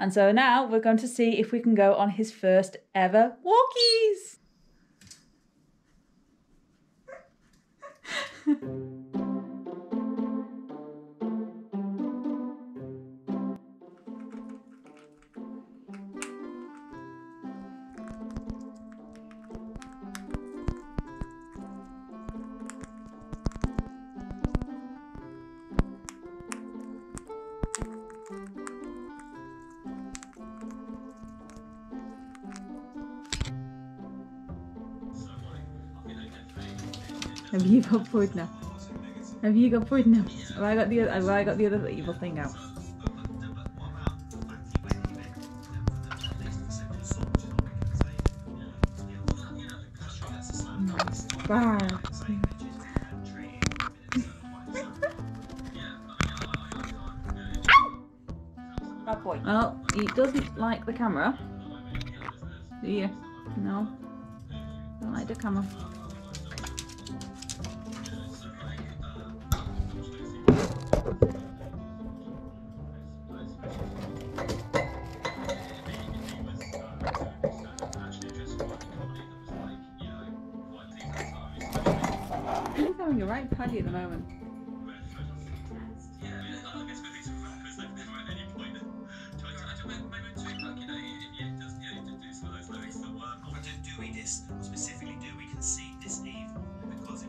And so now we're going to see if we can go on his first ever walkies. Have you got bored now? Have you got bored now? Have I got the other, have I got the other evil thing out? Wow. Bad boy. Well, he doesn't like the camera. Do you? No. Don't like the camera.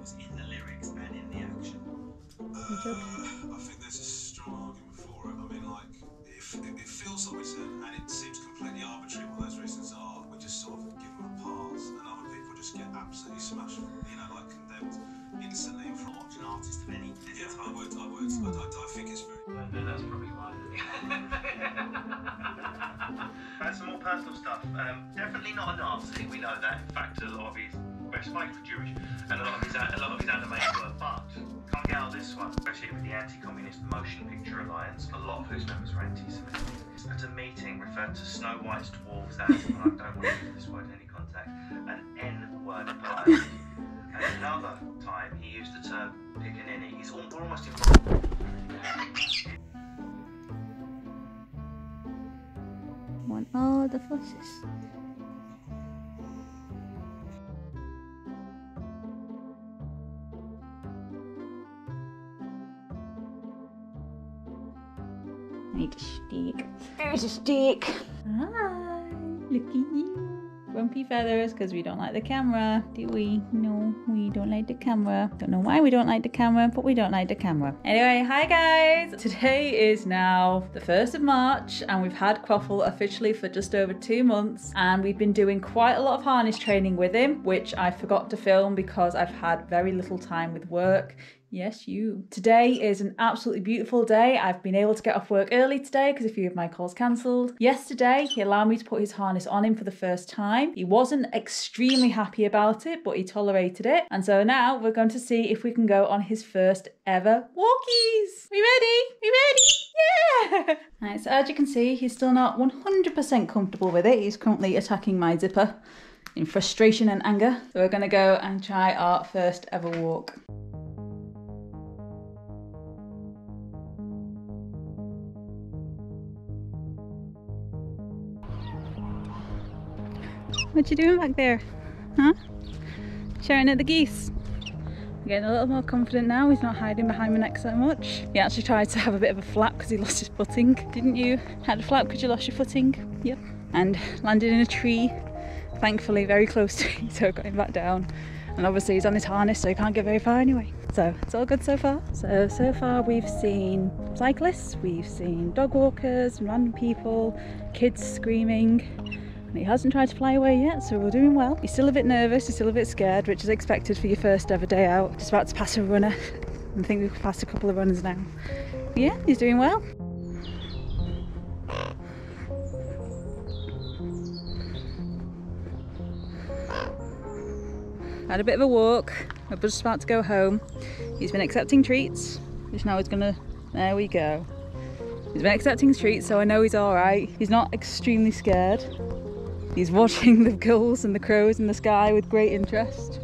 Was in the lyrics and in the action? I think there's a strong argument for it. I mean, like, if it, it feels like we said, and it seems completely arbitrary what those reasons are, we just sort of give them a pass, and other people just get absolutely smashed, watching an artist of any. Yeah, I would, I would. I, I, I think it's very. that's probably why. uh, some more personal stuff. Um, definitely not a Nazi. We know that. In fact, a lot of his well, Spike for Jewish, and a lot of his a lot of his animated work. But can't get out of this one, especially with the Anti-Communist Motion Picture Alliance. A lot of whose members were anti-Semitic. At a meeting referred to Snow White's dwarves as, and I don't the. Need a stick. There's a stick. Hi, look at you. Grumpy feathers because we don't like the camera, do we? No, we don't like the camera. Don't know why we don't like the camera, but we don't like the camera. Anyway, hi guys. Today is now the 1st of March and we've had Quaffle officially for just over two months and we've been doing quite a lot of harness training with him, which I forgot to film because I've had very little time with work. Yes, you. Today is an absolutely beautiful day. I've been able to get off work early today because a few of my calls cancelled. Yesterday, he allowed me to put his harness on him for the first time. He wasn't extremely happy about it, but he tolerated it. And so now we're going to see if we can go on his first ever walkies. We ready? We ready? Yeah! Right, so as you can see, he's still not 100% comfortable with it. He's currently attacking my zipper in frustration and anger. So we're going to go and try our first ever walk. What you doing back there? Huh? Shouting at the geese. Getting a little more confident now. He's not hiding behind my neck so much. He actually tried to have a bit of a flap because he lost his footing. Didn't you? Had a flap because you lost your footing? Yep. And landed in a tree. Thankfully, very close to me, so I got him back down. And obviously he's on his harness, so he can't get very far anyway. So it's all good so far. So so far we've seen cyclists, we've seen dog walkers, random people, kids screaming. And he hasn't tried to fly away yet, so we're doing well. He's still a bit nervous, he's still a bit scared, which is expected for your first ever day out. Just about to pass a runner. I think we've passed a couple of runners now. Yeah, he's doing well. Had a bit of a walk. We're just about to go home. He's been accepting treats, which now he's gonna. There we go. He's been accepting treats, so I know he's all right. He's not extremely scared. He's watching the gulls and the crows in the sky with great interest.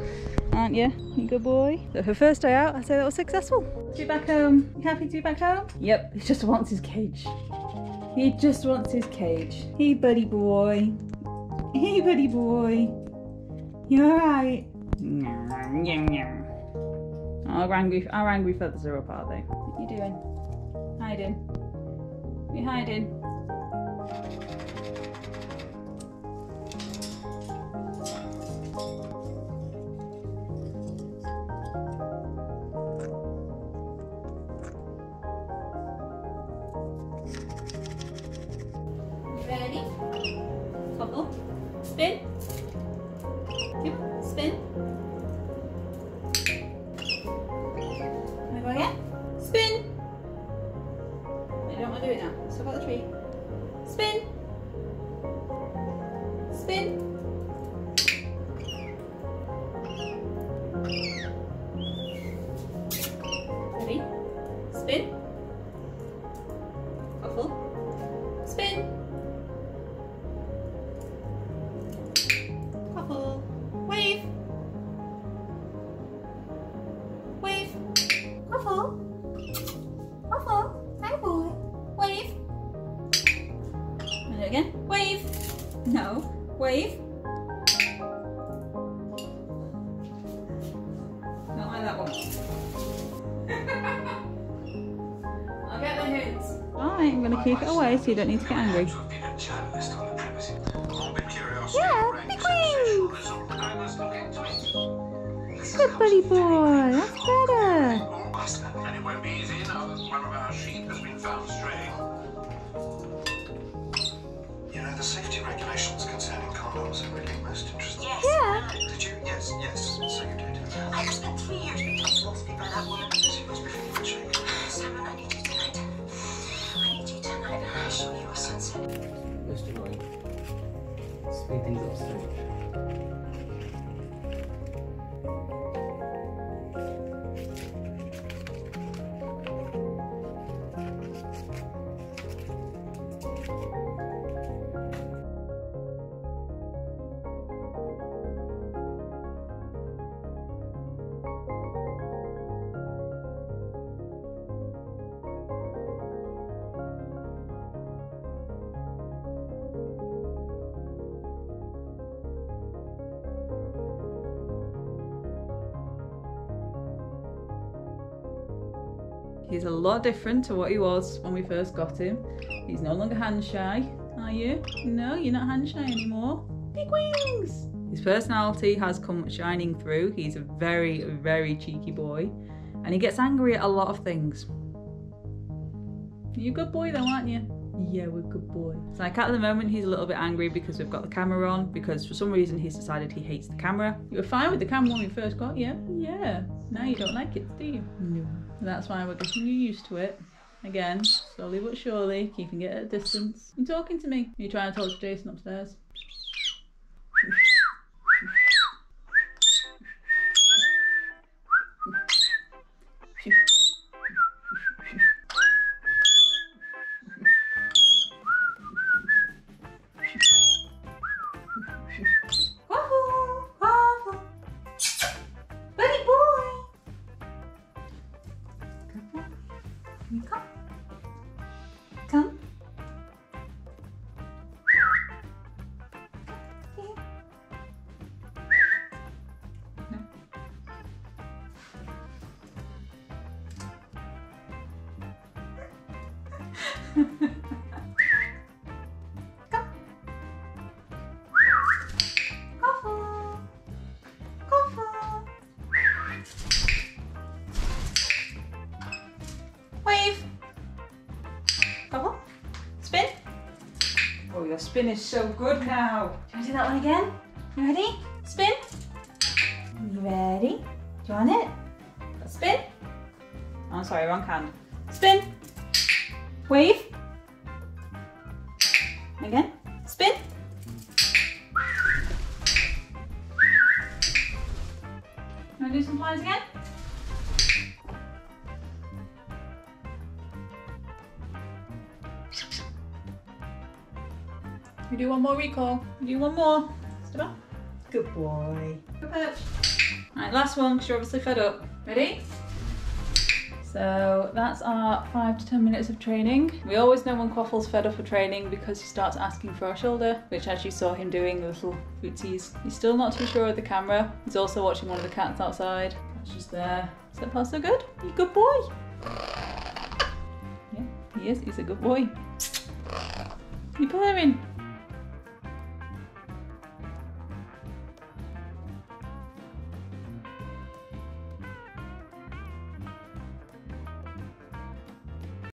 Aren't you? You good boy? So for first day out, I'd say that was successful. To be back home. You happy to be back home? Yep, he just wants his cage. He just wants his cage. Hey, buddy boy. Hey, buddy boy. You alright? Our angry, our angry feathers are up, are they? What are you doing? Hiding. You hiding? Again. Wave. No. Wave. Not like that one. I'll get the hints. Alright, I'm gonna keep it away so you don't need to get angry. To have been a journalist on the premises. Morbid curiosity Yeah, reigns big sensationalism. I must look into it. This is Good buddy boy, that's better. Concerning condoms are really most interesting. Yes. Yeah. Did you? Yes, yes, so you did. I have spent three years being told philosophy by that woman. She must be feeling shaken. Simon, I need you tonight. I need you tonight. And I'll show you a sunset. Mr. Lloyd, speed things up stage. He's a lot different to what he was when we first got him. He's no longer hand shy, are you? No, you're not hand shy anymore. Big wings! His personality has come shining through. He's a very, very cheeky boy. And he gets angry at a lot of things. You're a good boy though, aren't you? Yeah, we're good boy. So like at the moment he's a little bit angry because we've got the camera on because for some reason he's decided he hates the camera. You were fine with the camera when we first got you. Yeah. Now you don't like it, do you? No. That's why we're getting you used to it. Again, slowly but surely, keeping it at a distance. You talking to me? Are you trying to talk to Jason upstairs? Spin is so good now. Do you want to do that one again? You ready? Spin. You ready? Do you want it? Spin. Oh, sorry, wrong hand. Spin. Wave. You do one more recall. You do one more. Good boy. Good perch. Right, last one because you're obviously fed up. Ready? So that's our five to ten minutes of training. We always know when Quaffle's fed up for training because he starts asking for our shoulder, which as you saw him doing, the little bootsies. He's still not too sure of the camera. He's also watching one of the cats outside. That's just there. So far so good. You good boy. Yeah, he is. He's a good boy. You purring.